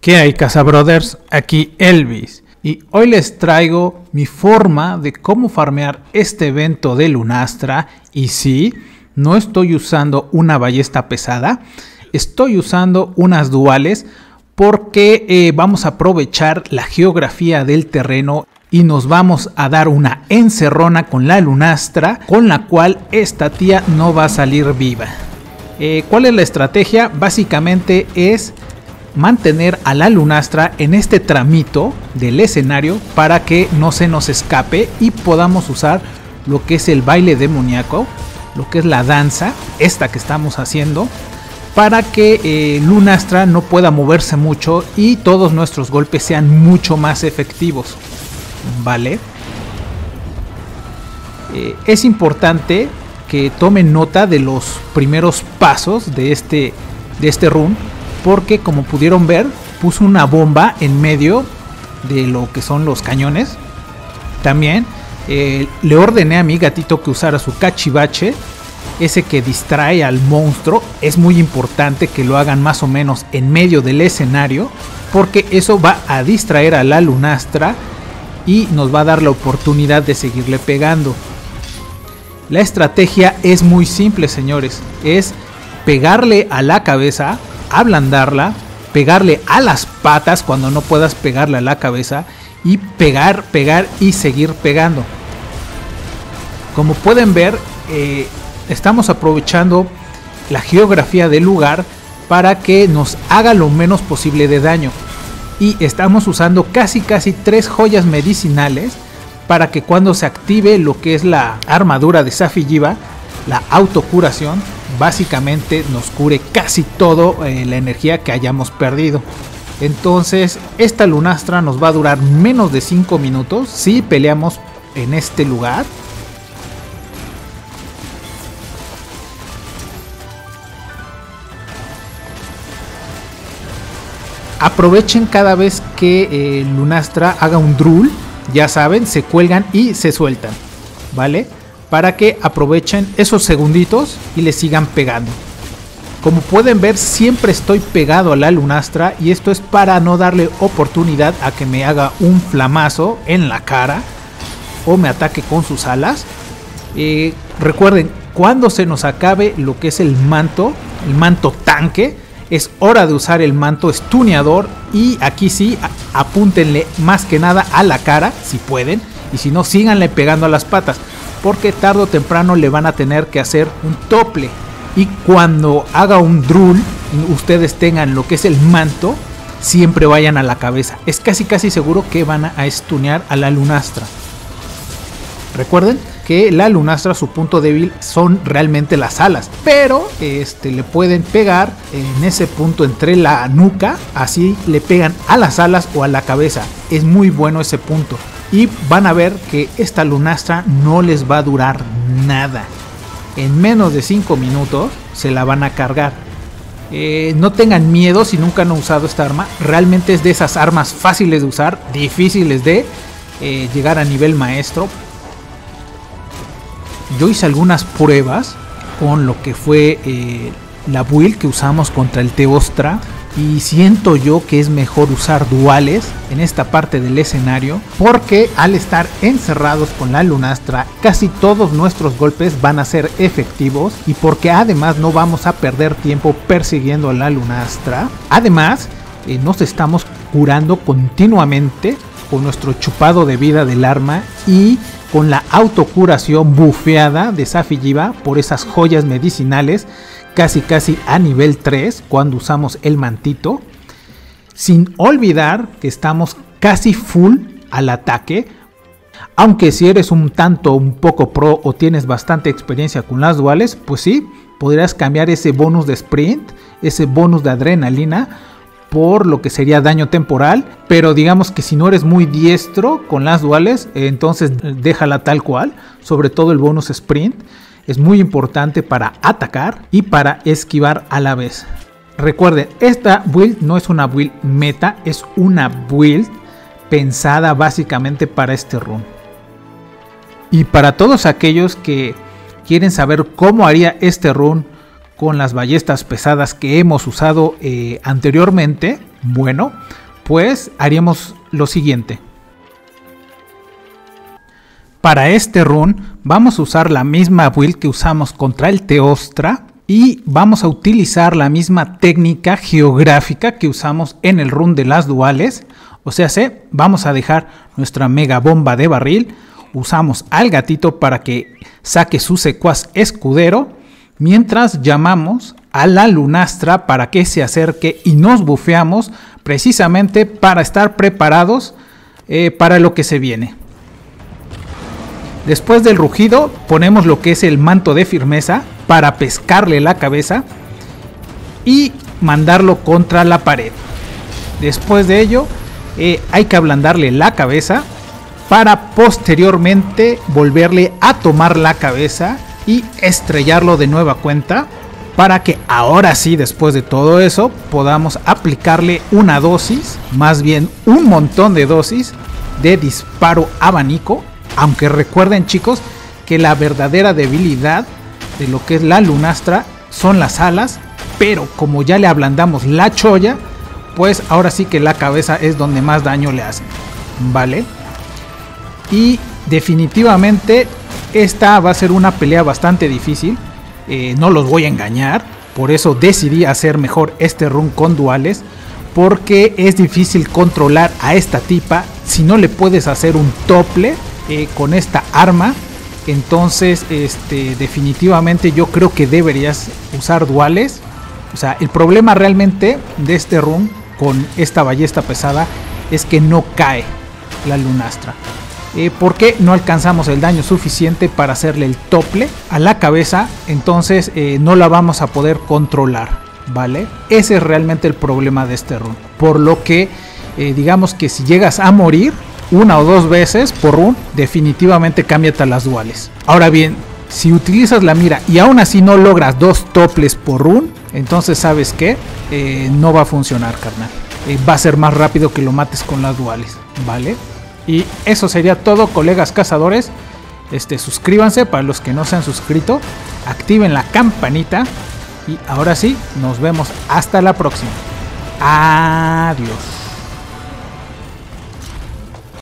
¿Qué hay, Casa Brothers? Aquí Elvis. Y hoy les traigo mi forma de cómo farmear este evento de Lunastra. Y sí, no estoy usando una ballesta pesada, estoy usando unas duales porque eh, vamos a aprovechar la geografía del terreno y nos vamos a dar una encerrona con la lunastra con la cual esta tía no va a salir viva. Eh, ¿Cuál es la estrategia? Básicamente es mantener a la lunastra en este tramito del escenario para que no se nos escape y podamos usar lo que es el baile demoníaco, lo que es la danza, esta que estamos haciendo, para que eh, Lunastra no pueda moverse mucho y todos nuestros golpes sean mucho más efectivos. ¿Vale? Eh, es importante que tomen nota de los primeros pasos de este, de este run porque como pudieron ver puso una bomba en medio de lo que son los cañones. También eh, le ordené a mi gatito que usara su cachivache, ese que distrae al monstruo. Es muy importante que lo hagan más o menos en medio del escenario porque eso va a distraer a la lunastra y nos va a dar la oportunidad de seguirle pegando. La estrategia es muy simple, señores. Es pegarle a la cabeza ablandarla, pegarle a las patas cuando no puedas pegarle a la cabeza y pegar, pegar y seguir pegando. Como pueden ver, eh, estamos aprovechando la geografía del lugar para que nos haga lo menos posible de daño. Y estamos usando casi casi tres joyas medicinales para que cuando se active lo que es la armadura de Safiyiva, la autocuración, básicamente nos cure casi todo eh, la energía que hayamos perdido. Entonces, esta lunastra nos va a durar menos de 5 minutos si peleamos en este lugar. Aprovechen cada vez que eh, Lunastra haga un drool, ya saben, se cuelgan y se sueltan, ¿vale? para que aprovechen esos segunditos y le sigan pegando. Como pueden ver siempre estoy pegado a la lunastra y esto es para no darle oportunidad a que me haga un flamazo en la cara o me ataque con sus alas. Eh, recuerden, cuando se nos acabe lo que es el manto, el manto tanque, es hora de usar el manto estuneador y aquí sí, apúntenle más que nada a la cara si pueden y si no, síganle pegando a las patas porque tarde o temprano le van a tener que hacer un tople. Y cuando haga un drool, ustedes tengan lo que es el manto, siempre vayan a la cabeza. Es casi casi seguro que van a estunear a la lunastra. Recuerden que la lunastra su punto débil son realmente las alas, pero este le pueden pegar en ese punto entre la nuca, así le pegan a las alas o a la cabeza. Es muy bueno ese punto y van a ver que esta lunastra no les va a durar nada. En menos de 5 minutos se la van a cargar. Eh, no tengan miedo si nunca han usado esta arma. Realmente es de esas armas fáciles de usar, difíciles de eh, llegar a nivel maestro. Yo hice algunas pruebas con lo que fue eh, la build que usamos contra el Teostra y siento yo que es mejor usar duales en esta parte del escenario porque al estar encerrados con la lunastra casi todos nuestros golpes van a ser efectivos y porque además no vamos a perder tiempo persiguiendo a la lunastra. Además eh, nos estamos curando continuamente con nuestro chupado de vida del arma y con la autocuración bufeada de Safiyiva por esas joyas medicinales casi casi a nivel 3 cuando usamos el mantito. Sin olvidar que estamos casi full al ataque. Aunque si eres un tanto un poco pro o tienes bastante experiencia con las duales, pues sí, podrías cambiar ese bonus de sprint, ese bonus de adrenalina por lo que sería daño temporal, pero digamos que si no eres muy diestro con las duales, entonces déjala tal cual, sobre todo el bonus sprint es muy importante para atacar y para esquivar a la vez. Recuerden, esta build no es una build meta, es una build pensada básicamente para este run. Y para todos aquellos que quieren saber cómo haría este run con las ballestas pesadas que hemos usado eh, anteriormente, bueno, pues haríamos lo siguiente. Para este run vamos a usar la misma build que usamos contra el Teostra y vamos a utilizar la misma técnica geográfica que usamos en el run de las duales. O sea, vamos a dejar nuestra mega bomba de barril, usamos al gatito para que saque su secuaz escudero, mientras llamamos a la lunastra para que se acerque y nos bufeamos precisamente para estar preparados eh, para lo que se viene. Después del rugido ponemos lo que es el manto de firmeza para pescarle la cabeza y mandarlo contra la pared. Después de ello eh, hay que ablandarle la cabeza para posteriormente volverle a tomar la cabeza y estrellarlo de nueva cuenta para que ahora sí, después de todo eso, podamos aplicarle una dosis, más bien un montón de dosis de disparo abanico. Aunque recuerden chicos que la verdadera debilidad de lo que es la lunastra son las alas, pero como ya le ablandamos la cholla, pues ahora sí que la cabeza es donde más daño le hacen. ¿Vale? Y definitivamente esta va a ser una pelea bastante difícil. Eh, no los voy a engañar. Por eso decidí hacer mejor este run con duales. Porque es difícil controlar a esta tipa. Si no le puedes hacer un tople eh, con esta arma. Entonces, este, definitivamente yo creo que deberías usar duales. O sea, el problema realmente de este run con esta ballesta pesada es que no cae la lunastra. Eh, porque no alcanzamos el daño suficiente para hacerle el tople a la cabeza, entonces eh, no la vamos a poder controlar, ¿vale? Ese es realmente el problema de este run. Por lo que, eh, digamos que si llegas a morir una o dos veces por run, definitivamente cámbiate las duales. Ahora bien, si utilizas la mira y aún así no logras dos toples por run, entonces sabes que no va a funcionar, carnal. va a ser más rápido que lo mates con las duales, ¿vale? Y eso sería todo, colegas cazadores. Este, suscríbanse para los que no se han suscrito. Activen la campanita. Y ahora sí, nos vemos hasta la próxima. Adiós.